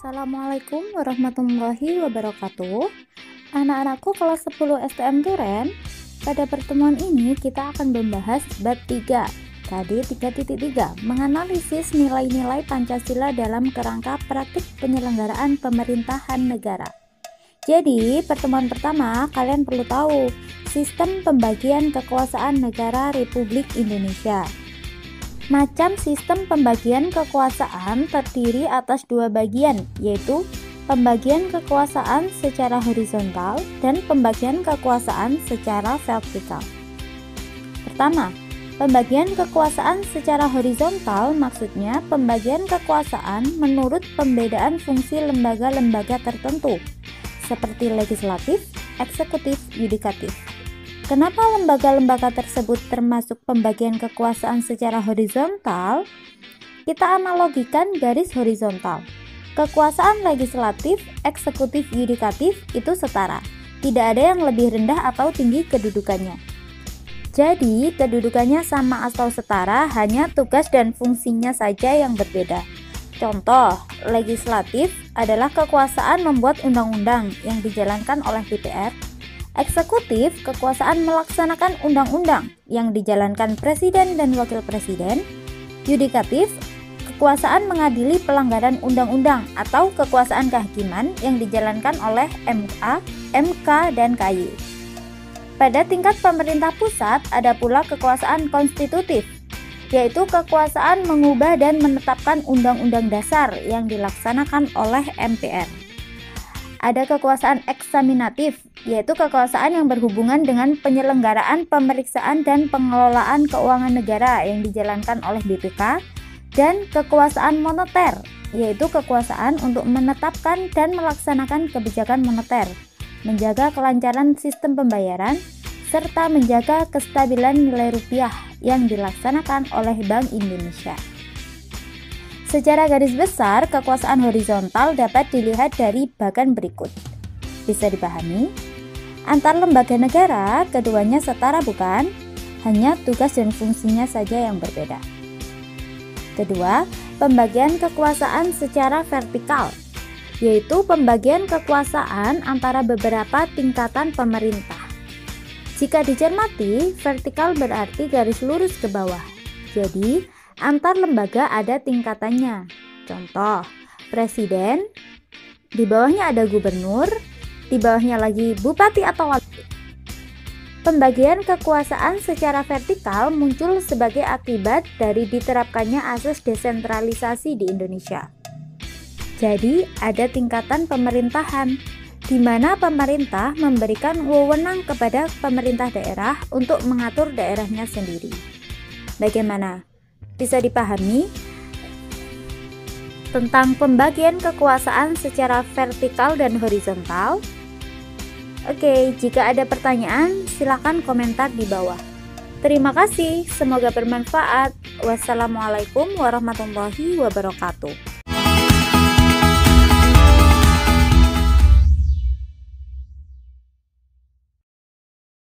Assalamualaikum warahmatullahi wabarakatuh. Anak-anakku kelas 10 STM Duren Pada pertemuan ini kita akan membahas bab 3 Tadi 3.3 Menganalisis nilai-nilai Pancasila dalam kerangka praktik penyelenggaraan pemerintahan negara. Jadi pertemuan pertama kalian perlu tahu Sistem pembagian kekuasaan negara Republik Indonesia Macam sistem pembagian kekuasaan terdiri atas dua bagian, yaitu pembagian kekuasaan secara horizontal dan pembagian kekuasaan secara vertikal. Pertama, pembagian kekuasaan secara horizontal maksudnya pembagian kekuasaan menurut pembedaan fungsi lembaga-lembaga tertentu, seperti legislatif, eksekutif, yudikatif. Kenapa lembaga-lembaga tersebut termasuk pembagian kekuasaan secara horizontal? Kita analogikan garis horizontal. Kekuasaan legislatif, eksekutif, yudikatif itu setara. Tidak ada yang lebih rendah atau tinggi kedudukannya. Jadi, kedudukannya sama atau setara, hanya tugas dan fungsinya saja yang berbeda. Contoh, legislatif adalah kekuasaan membuat undang-undang yang dijalankan oleh DPR Eksekutif kekuasaan melaksanakan undang-undang yang dijalankan presiden dan wakil presiden. Yudikatif kekuasaan mengadili pelanggaran undang-undang atau kekuasaan kehakiman yang dijalankan oleh MA, MK, dan KY. Pada tingkat pemerintah pusat ada pula kekuasaan konstitutif, yaitu kekuasaan mengubah dan menetapkan undang-undang dasar yang dilaksanakan oleh MPR. Ada kekuasaan eksaminatif, yaitu kekuasaan yang berhubungan dengan penyelenggaraan pemeriksaan dan pengelolaan keuangan negara yang dijalankan oleh BPK, dan kekuasaan moneter, yaitu kekuasaan untuk menetapkan dan melaksanakan kebijakan moneter, menjaga kelancaran sistem pembayaran, serta menjaga kestabilan nilai rupiah yang dilaksanakan oleh Bank Indonesia. Secara garis besar, kekuasaan horizontal dapat dilihat dari bagan berikut. Bisa dipahami? Antar lembaga negara, keduanya setara bukan? Hanya tugas dan fungsinya saja yang berbeda. Kedua, pembagian kekuasaan secara vertikal, yaitu pembagian kekuasaan antara beberapa tingkatan pemerintah. Jika dicermati, vertikal berarti garis lurus ke bawah. Jadi, Antar lembaga ada tingkatannya. Contoh, presiden, di bawahnya ada gubernur, di bawahnya lagi bupati atau wali. Pembagian kekuasaan secara vertikal muncul sebagai akibat dari diterapkannya asas desentralisasi di Indonesia. Jadi, ada tingkatan pemerintahan di mana pemerintah memberikan wewenang kepada pemerintah daerah untuk mengatur daerahnya sendiri. Bagaimana? bisa dipahami tentang pembagian kekuasaan secara vertikal dan horizontal? Oke, jika ada pertanyaan, silakan komentar di bawah. Terima kasih, semoga bermanfaat. Wassalamualaikum warahmatullahi wabarakatuh.